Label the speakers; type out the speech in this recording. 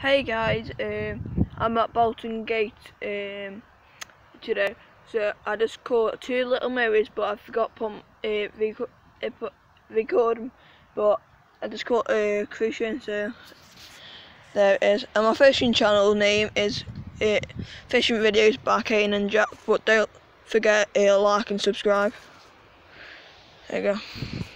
Speaker 1: Hey guys, um, I'm at Bolton Gate um, today. So I just caught two little mirrors, but I forgot to uh, rec uh, record them. But I just caught a uh, crucian, so there it is. And my fishing channel name is uh, Fishing Videos by Kaine and Jack. But don't forget to uh, like and subscribe. There you go.